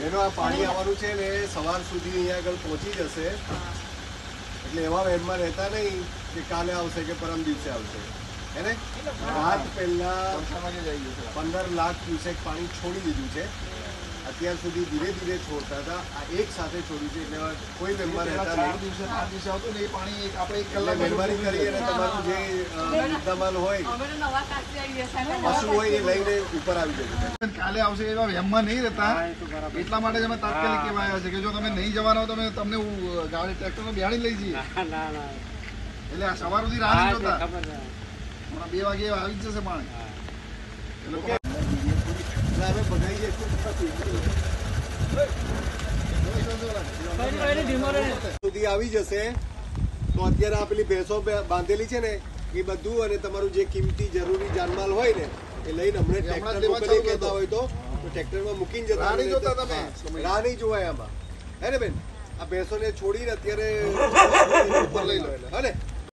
બેનો, આ પાણી આવવાનું છે ને સવાર સુધી અહીંયા આગળ પહોંચી જશે. એટલે એવા વેનમાં રહેતા નહીં કે કાલે આવશે કે પરમ દિવસે આવશે. એને રાત પહેલા પંદર લાખ ક્યુસેક પાણી છોડી દીધું છે. અત્યાર સુધી ધીરે ધીરે છોડતા હતા. આ એક સાથે છોડ્યું છે એટલે કોઈ મેમ્બર રહેતા દિવસે પાંચ દિવસે આવતું ને એ પાણી એક આપણે એક કલાક મહેરબાની કરી અને તમારું જે અ, હોય અમે તો નવા કાચી આવી ગયા પશુ હોય એ લઈને ઉપર આવી જશે કાલે આવશે એવા વેમમાં નહીં રહેતા. એટલા માટે જ અમે તાત્કાલિક કહેવા આવ્યા છે કે જો તમે નહીં જવાના હો તો અમે તમને ઉ- ગાડી ટ્રેક્ટરમાં બિહાડી લઈ જઈએ. એટલે આ સવાર સુધી રાહ નહીં જોતા. હમણાં બે વાગે આવી જશે પાણી. એટલે એટલે સુધી આવી જશે. તો અત્યારે આ પેલી ભેંસો બાંધેલી છે ને એ બધું અને તમારું જે કિંમતી જરૂરી જાનમાલ હોય ને એ લઈને હમણાં ટ્રેક્ટર મોકલી કહેતા હોય તો ટ્રેક્ટરમાં મૂકીને જતા રહેજો. જોતા તમે. નહીં જોવાય આમાં. હે ને બેન? આ ભેંસોને છોડીને અત્યારે ઉપર લઈ લો હે ને?